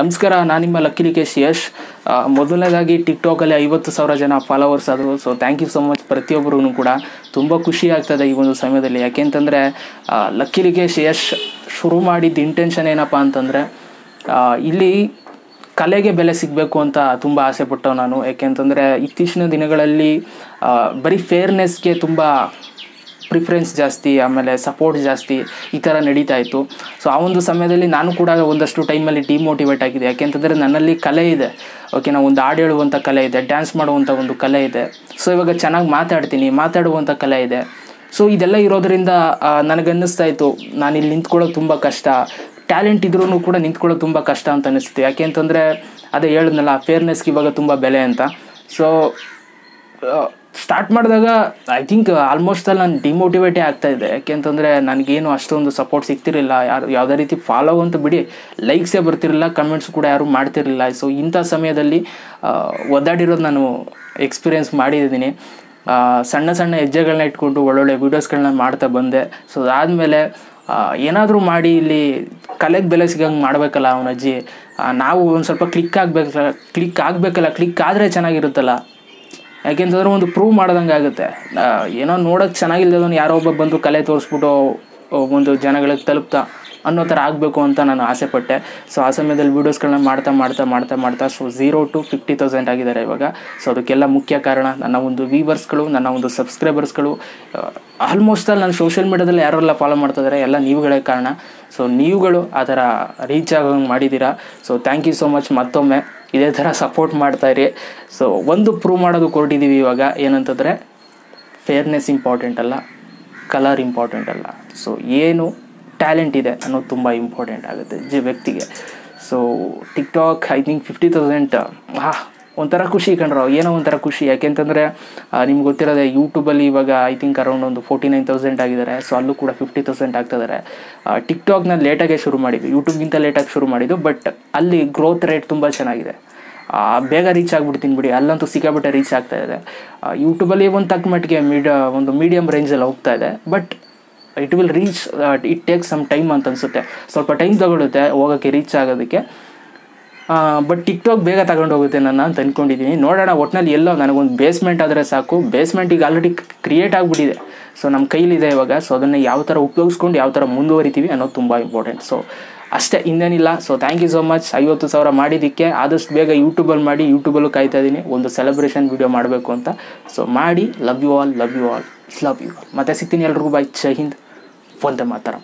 ನಮಸ್ಕಾರ, ನಾನು ನಿಮ್ಮ ಲಕ್ಕಿ ಲಿಕೇಶ್ ಯಶ್. ಮೊದಲನೇದಾಗಿ ಟಿಕ್ಟಾಕಲ್ಲಿ ಐವತ್ತು ಸಾವಿರ ಜನ ಫಾಲೋವರ್ಸ್ ಆದರು. So thank you so much ಪ್ರತಿಯೊಬ್ಬರೂ ಕೂಡ. ತುಂಬ ಖುಷಿ ಆಗ್ತದೆ ಈ ಒಂದು ಸಮಯದಲ್ಲಿ. ಯಾಕೆಂತಂದರೆ ಲಕ್ಕಿ ಲಿಕೇಶ್ ಯಶ್ ಶುರು ಮಾಡಿದ ಇಂಟೆನ್ಷನ್ ಏನಪ್ಪ ಅಂತಂದರೆ ಇಲ್ಲಿ ಕಲೆಗೆ ಬೆಲೆ ಸಿಗಬೇಕು ಅಂತ ತುಂಬ ಆಸೆ ಪಟ್ಟವು ನಾನು. ಯಾಕೆಂತಂದರೆ, ಇತ್ತೀಚಿನ ದಿನಗಳಲ್ಲಿ ಬರೀ ಫೇರ್ನೆಸ್ಗೆ ತುಂಬ ಪ್ರಿಫರೆನ್ಸ್ ಜಾಸ್ತಿ, ಆಮೇಲೆ ಸಪೋರ್ಟ್ ಜಾಸ್ತಿ ಈ ಥರ ನಡೀತಾ ಇತ್ತು. ಸೊ ಆ ಒಂದು ಸಮಯದಲ್ಲಿ ನಾನು ಕೂಡ ಒಂದಷ್ಟು ಟೈಮಲ್ಲಿ ಡಿಮೋಟಿವೇಟ್ ಆಗಿದೆ ಯಾಕೆಂತಂದರೆ ನನ್ನಲ್ಲಿ ಕಲೆ ಇದೆ. ಓಕೆ ಒಂದು ಹಾಡು ಹೇಳುವಂಥ ಕಲೆ ಇದೆ ಡ್ಯಾನ್ಸ್ ಮಾಡುವಂಥ ಒಂದು ಕಲೆ ಇದೆ. ಸೊ ಇವಾಗ ಚೆನ್ನಾಗಿ ಮಾತಾಡ್ತೀನಿ ಮಾತಾಡುವಂಥ ಕಲೆ ಇದೆ. ಸೊ ಇದೆಲ್ಲ ಇರೋದರಿಂದ ನನಗನ್ನಿಸ್ತಾ ಇತ್ತು ನಾನು ಇಲ್ಲಿ ನಿಂತ್ಕೊಳ್ಳೋದು ತುಂಬ ಕಷ್ಟ. ಟ್ಯಾಲೆಂಟ್ ಇದ್ರೂ ಕೂಡ ನಿಂತ್ಕೊಳ್ಳೋದು ತುಂಬ ಕಷ್ಟ ಅಂತ ಅನ್ನಿಸ್ತು ಯಾಕೆ ಅಂತಂದರೆ, ಅದೇ ಹೇಳಿದ್ನಲ್ಲ ಫೇರ್ನೆಸ್ಗೆ ಇವಾಗ ತುಂಬ ಬೆಲೆ ಅಂತ. ಸೊ ಸ್ಟಾರ್ಟ್ ಮಾಡಿದಾಗ ಐ ಥಿಂಕ್ ಆಲ್ಮೋಸ್ಟ್ ಅಲ್ಲಿ ನಾನು ಡಿಮೋಟಿವೇಟೇ ಆಗ್ತಾ ಇದೆ ಯಾಕೆಂತಂದರೆ ನನಗೇನು ಅಷ್ಟೊಂದು ಸಪೋರ್ಟ್ ಸಿಗ್ತಿರಲಿಲ್ಲ. ಯಾರು, ಯಾವುದೇ ರೀತಿ ಫಾಲೋ ಅಂತ ಬಿಡಿ ಲೈಕ್ಸೇ ಬರ್ತಿರಲಿಲ್ಲ ಕಮೆಂಟ್ಸ್ ಕೂಡ ಯಾರೂ ಮಾಡ್ತಿರಲಿಲ್ಲ. ಸೊ ಇಂಥ ಸಮಯದಲ್ಲಿ ಒದ್ದಾಡಿರೋದು ನಾನು ಎಕ್ಸ್ಪೀರಿಯೆನ್ಸ್ ಮಾಡಿದ್ದೀನಿ. ಸಣ್ಣ ಸಣ್ಣ ಹೆಜ್ಜೆಗಳನ್ನ ಇಟ್ಕೊಂಡು, ಒಳ್ಳೊಳ್ಳೆ ವೀಡಿಯೋಸ್ಗಳನ್ನ ಮಾಡ್ತಾ ಬಂದೆ. ಸೊ ಅದಾದಮೇಲೆ ಏನಾದರೂ ಮಾಡಿ ಇಲ್ಲಿ ಕಲೆಗೆ ಬೆಲೆ ಸಿಗಂಗೆ ಮಾಡಬೇಕಲ್ಲ ಅವನ ಅಜ್ಜಿ. ನಾವು ಒಂದು ಸ್ವಲ್ಪ ಕ್ಲಿಕ್ ಆಗಬೇಕಲ್ಲ ಕ್ಲಿಕ್ ಆಗಬೇಕಲ್ಲ ಕ್ಲಿಕ್ ಆದರೆ ಚೆನ್ನಾಗಿರುತ್ತಲ್ಲ. ಯಾಕೆಂತಂದ್ರೆ ಒಂದು ಪ್ರೂವ್ ಮಾಡ್ದಂಗೆ ಆಗುತ್ತೆ. ಏನೋ ನೋಡೋಕ್ಕೆ ಚೆನ್ನಾಗಿಲ್ಲದವನು ಯಾರೋ ಒಬ್ಬ ಬಂದು ಕಲೆ ತೋರಿಸ್ಬಿಟ್ಟು ಒಂದು ಜನಗಳಿಗೆ ತಲುಪ್ತಾ ಅನ್ನೋ ಥರ ಆಗಬೇಕು ಅಂತ ನಾನು ಆಸೆ ಪಟ್ಟೆ. ಸೊ ಆ ಸಮಯದಲ್ಲಿ ವೀಡಿಯೋಸ್ಗಳನ್ನ ಮಾಡ್ತಾ ಮಾಡ್ತಾ ಮಾಡ್ತಾ ಮಾಡ್ತಾ so zero to fifty thousand ಆಗಿದ್ದಾರೆ ಇವಾಗ. ಸೊ ಅದಕ್ಕೆಲ್ಲ ಮುಖ್ಯ ಕಾರಣ ನನ್ನ ಒಂದು ವೀವರ್ಸ್ಗಳು ನನ್ನ ಒಂದು ಸಬ್ಸ್ಕ್ರೈಬರ್ಸ್ಗಳು ಆಲ್ಮೋಸ್ಟ್ ಅಲ್ಲಿ ನಾನು ಸೋಷಿಯಲ್ ಮೀಡ್ಯಾದಲ್ಲಿ ಯಾರೆಲ್ಲ ಫಾಲೋ ಮಾಡ್ತಿದ್ದಾರೆ ಎಲ್ಲ ನೀವುಗಳೇ ಕಾರಣ. ಸೊ ನೀವುಗಳು ಆ ಥರ ರೀಚ್ ಆಗೋಂಗೆ ಮಾಡಿದ್ದೀರಾ. So thank you so much ಮತ್ತೊಮ್ಮೆ. ಇದೇ ಥರ ಸಪೋರ್ಟ್ ಇರಿ. ಸೊ ಒಂದು ಪ್ರೂವ್ ಮಾಡೋದು ಕೊರಟಿದ್ದೀವಿ ಇವಾಗ. ಏನಂತಂದರೆ ಫೇರ್ನೆಸ್ ಇಂಪಾರ್ಟೆಂಟ್ ಅಲ್ಲ ಕಲರ್ ಇಂಪಾರ್ಟೆಂಟ್ ಅಲ್ಲ. ಸೊ ಏನು ಟ್ಯಾಲೆಂಟ್ ಇದೆ ಅನ್ನೋದು ತುಂಬ ಇಂಪಾರ್ಟೆಂಟ್ ಆಗುತ್ತೆ ಜಿ, ವ್ಯಕ್ತಿಗೆ. So TikTok I think fifty thousand ಹಾ ಒಂಥರ ಖುಷಿ ಕಂಡ್ರು ಏನೋ ಒಂಥರ ಖುಷಿ. ಯಾಕೆಂತಂದರೆ ನಿಮ್ಗೆ ಗೊತ್ತಿರೋದೆ ಯೂಟ್ಯೂಬಲ್ಲಿ ಇವಾಗ ಐ ಥಿಂಕ್ ಅರೌಂಡ್ ಒಂದು ಫೋರ್ಟಿ ನೈನ್ ತೌಸಂಡ್ ಆಗಿದ್ದಾರೆ. ಸೊ ಅಲ್ಲೂ ಕೂಡ ಫಿಫ್ಟಿ ತೌಸಂಡ್ ಆಗ್ತಿದ್ದಾರೆ ಟಿಕ್ಟಾಕ್ನ ಲೇಟಾಗೆ ಶುರು ಮಾಡಿದ್ದು ಯೂಟ್ಯೂಬ್ಗಿಂತ ಲೇಟಾಗಿ ಶುರು ಮಾಡಿದ್ದು ಬಟ್ ಅಲ್ಲಿ ಗ್ರೋತ್ ರೇಟ್ ತುಂಬ ಚೆನ್ನಾಗಿದೆ. ಬೇಗ ರೀಚ್ ಆಗ್ಬಿಡ್ತೀನಿ ಬಿಡಿ. ಅಲ್ಲಂತೂ ಸಿಕ್ಕಾಬಿಟ್ಟೆ ರೀಚ್ ಆಗ್ತಾ ಇದೆ. ಯೂಟ್ಯೂಬಲ್ಲಿ ಒಂದು ತಕ್ಕ ಮಟ್ಟಿಗೆ ಮೀಡ ಒಂದು ಮೀಡಿಯಮ್ ರೇಂಜಲ್ಲಿ ಹೋಗ್ತಾ ಇದೆ. But it will reach it take some time ಅಂತ ಅನಿಸುತ್ತೆ. ಸ್ವಲ್ಪ ಟೈಮ್ ತಗೊಳುತ್ತೆ ಹೋಗೋಕ್ಕೆ ರೀಚ್ ಆಗೋದಕ್ಕೆ. ಬಟ್ ಟಿಕ್ಟಾಕ್ ಬೇಗ ತಗೊಂಡು ಹೋಗುತ್ತೆ ನನ್ನ ಅಂತ ಅಂದ್ಕೊಂಡಿದ್ದೀನಿ ನೋಡೋಣ ಒಟ್ಟಿನಲ್ಲಿ ಎಲ್ಲೋ ನನಗೊಂದು ಬೇಸ್ಮೆಂಟ್ ಆದರೆ ಸಾಕು. ಬೇಸ್ಮೆಂಟ್ ಈಗ ಆಲ್ರೆಡಿ ಕ್ರಿಯೇಟ್ ಆಗಿಬಿಟ್ಟಿದೆ. ಸೊ ನಮ್ಮ ಕೈಲಿದೆ ಇವಾಗ. ಸೊ ಅದನ್ನು ಯಾವ ಥರ ಉಪಯೋಗಿಸ್ಕೊಂಡು ಯಾವ ಥರ ಮುಂದುವರಿತೀವಿ ಅನ್ನೋದು ತುಂಬ ಇಂಪಾರ್ಟೆಂಟ್ ಸೊ ಅಷ್ಟೇ, ಇನ್ನೇನಿಲ್ಲ. So thank you so much ಐವತ್ತು ಸಾವಿರ ಮಾಡಿದ್ದಕ್ಕೆ ಆದಷ್ಟು ಬೇಗ ಯೂಟ್ಯೂಬಲ್ಲಿ ಮಾಡಿ ಯೂಟ್ಯೂಬಲ್ಲೂ ಕಾಯ್ತಾ ಇದ್ದೀನಿ ಒಂದು ಸೆಲೆಬ್ರೇಷನ್ ವೀಡಿಯೋ ಮಾಡಬೇಕು ಅಂತ. ಸೊ ಮಾಡಿ love you all love you all love you all ಮತ್ತೆ ಸಿಗ್ತೀನಿ ಎಲ್ರಿಗೂ. ಬಾಯ್ ಜೈ ಹಿಂದ್. ಒಂದೇ ಮಾತರಂ.